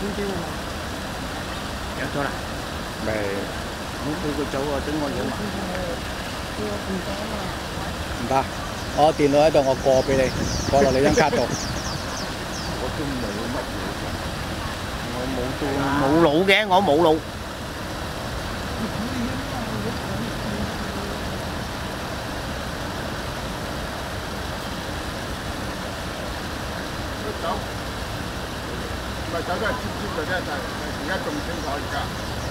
chứ chứ kéo cho lại. Bè muốn đi của cháu ở trên ngôi chỗ mà. Ta ở tiền nữa đồng học cò về đây cò là lấy răng cắt rồi. Có chung mũ mọc mũ tu mũ lũ ghé ngõ mũ lụ Thank you.腦。走，唔係走都係接接嘅啫，就係而家仲清楚而家。